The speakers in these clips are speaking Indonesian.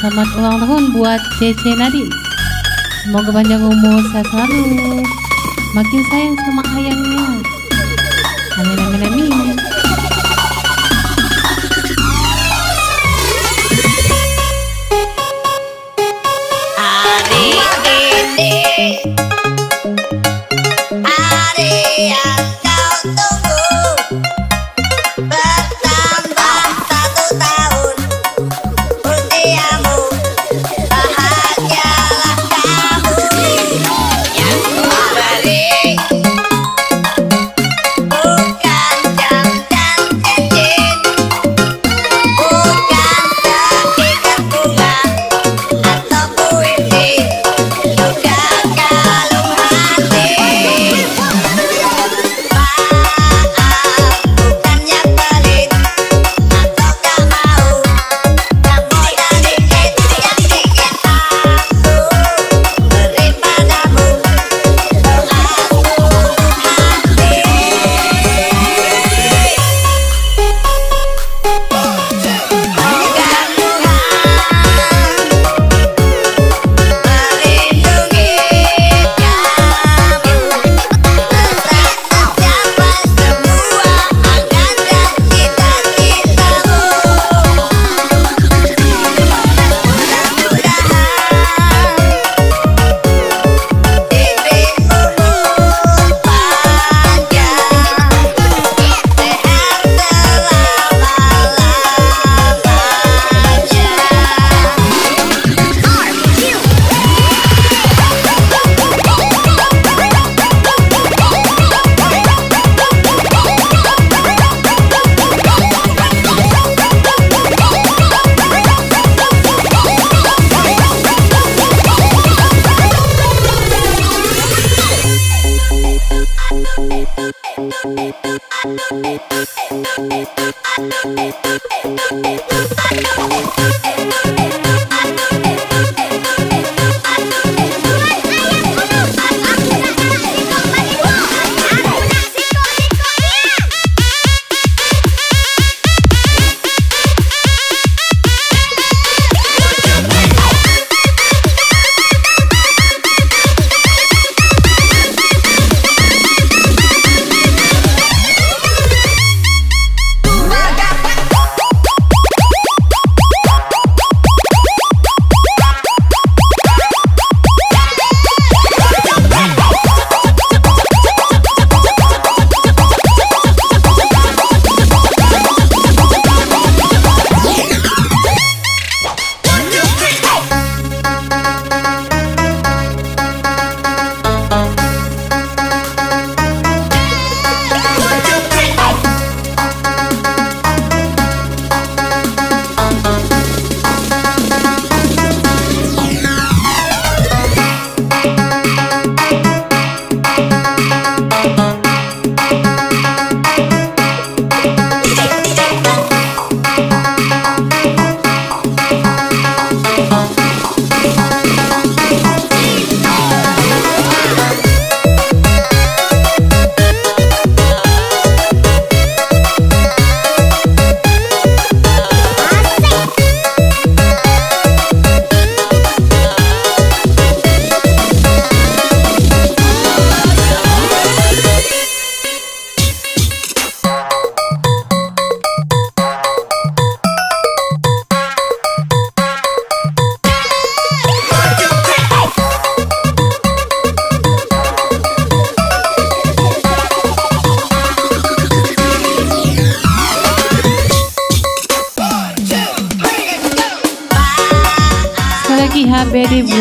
selamat ulang tahun buat Cece Nadine. Semoga panjang umur sehat selalu. Makin sayang sama ayangnya. Amin amin amin.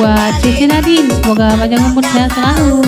Buat Cece Nadine. Semoga panjang umur sehat selalu.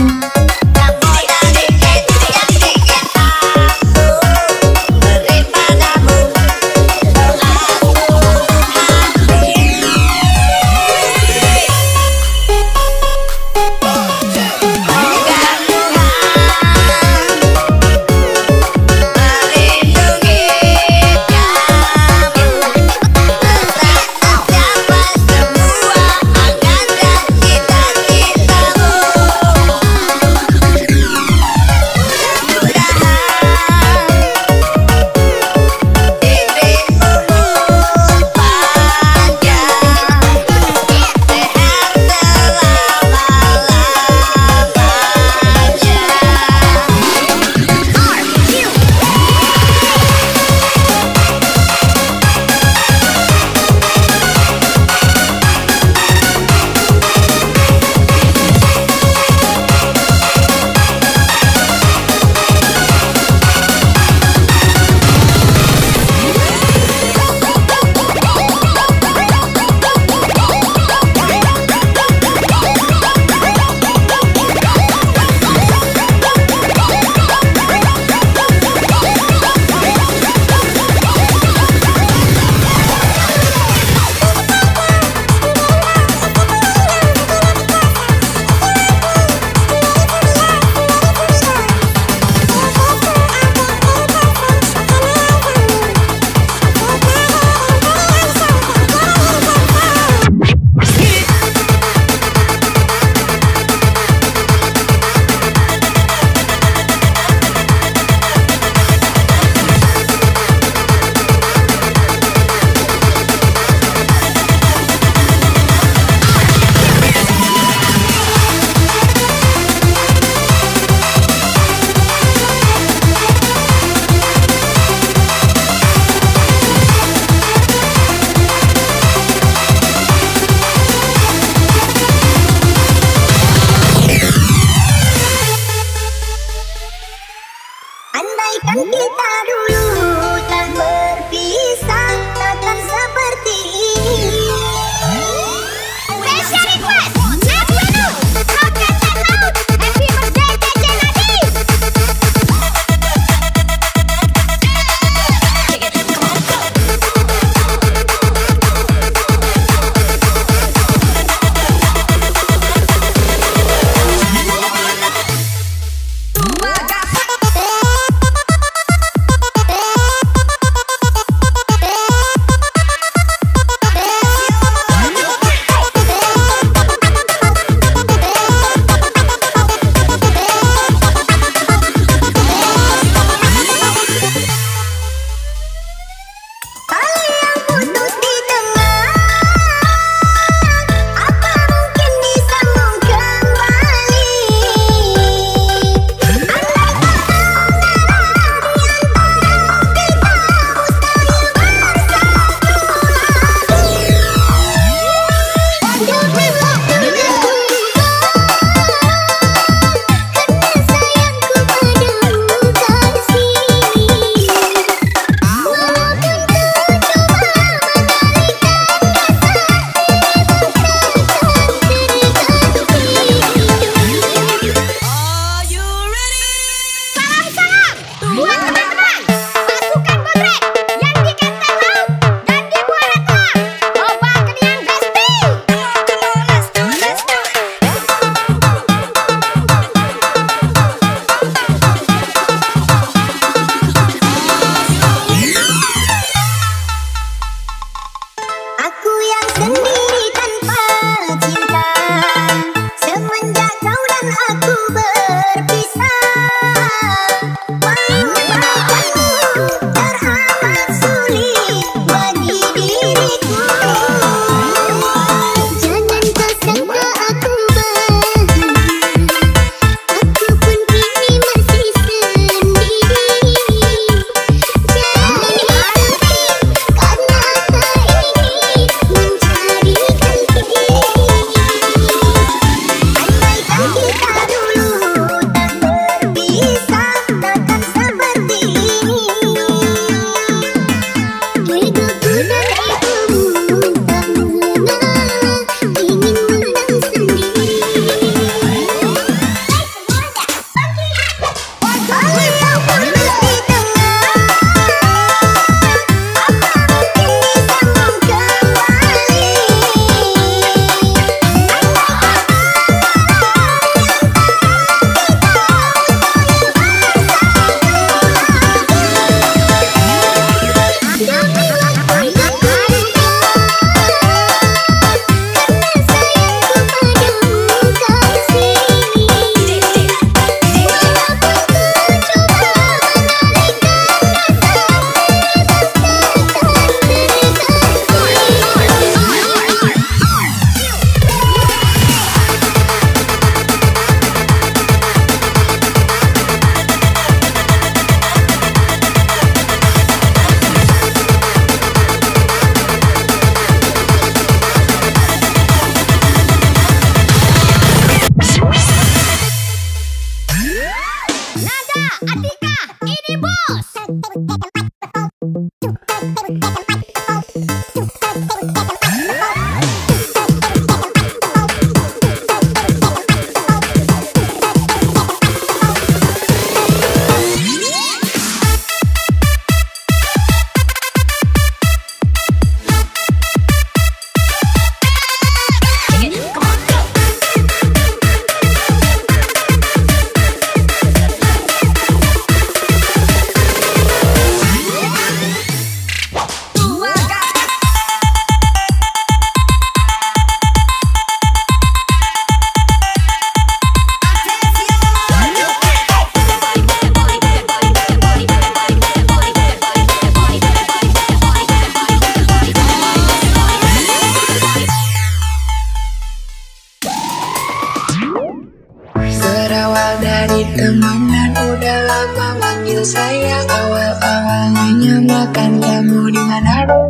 Jadi temanan udah lama manggil saya. Awal-awalnya makan kamu dengan harum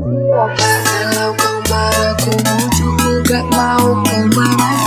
Kalau kau marah ku bujuk juga mau kau marah